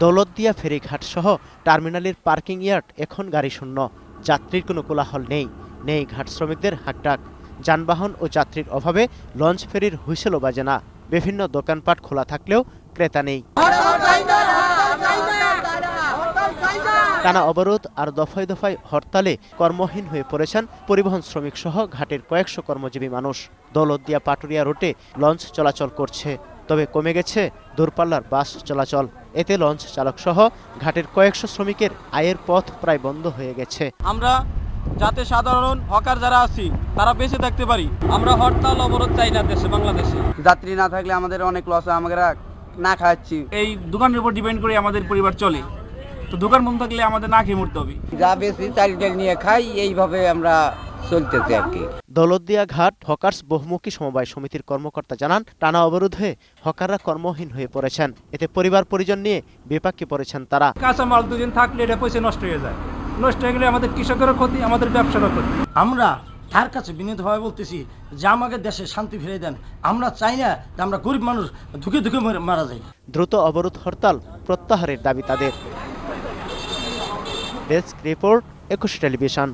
দৌলতদিয়া ফেরিঘাট সহ টার্মিনালের পার্কিং ইয়ার্ড এখন গাড়ি শূন্য। যাত্রীর কোনো কোলাহল নেই। নেই ঘাট শ্রমিকদের হাকডাক যানবাহন ও যাত্রীর অভাবে লঞ্চ ফেরির হুইসেলও বাজে না। বিভিন্ন দোকানপাট খোলা থাকলেও ক্রেতা নেই। টানা অবরোধ আর দফায় দফায় হরতালে কর্মহীন হয়ে পড়েছেন পরিবহন শ্রমিক সহ ঘাটের কয়েকশো কর্মজীবী মানুষ। দৌলতদিয়া পাটুরিয়া রুটে লঞ্চ চলাচল করছে। তবে কমে গেছে দূরপাল্লার বাস চলাচল। এতে লঞ্চ চালক সহ ঘাটের কয়েকশো শ্রমিকের আয়ের পথ প্রায় বন্ধ হয়ে গেছে। আমরা যাতে সাধারণ হকার যারা আছি তারা বেঁচে থাকতে পারি। আমরা হরতাল অবরোধ চাই না দেশে বাংলাদেশে। যাত্রী না থাকলে আমাদের অনেক লস হয় আমরা না খাচ্ছি। এই দোকানের উপর ডিপেন্ড করে আমাদের পরিবার চলে। তো দোকান বন্ধ থাকলে আমাদের না খেয়ে মরতে হবে। যা বেশি চারিটাল নিয়ে খাই এইভাবে আমরা চলতেছি আর কি। দৌলতদিয়া ঘাট হকার্স বহুমুখী সমবায় সমিতির কর্মকর্তা জানান টানা অবরোধে হকাররা কর্মহীন হয়ে পড়েছেন। এতে পরিবার পরিজন নিয়ে বিপাকে পড়েছেন তারা। কাঁচামাল দুদিন থাকলে এটা পয়সা নষ্ট হয়ে যায়। নষ্ট হয়ে গেলে আমাদের কৃষকেরও ক্ষতি আমাদের ব্যবসারও ক্ষতি। আমরা তার কাছে বিনীতভাবে বলতেছি যে আমাকে দেশে শান্তি ফিরে দেন। আমরা চাই না যে আমরা গরিব মানুষ ধুকে ধুকে মারা যাই। দ্রুত অবরোধ হরতাল প্রত্যাহারের দাবি তাদের। ডেস্ক রিপোর্ট একুশ টেলিভিশন।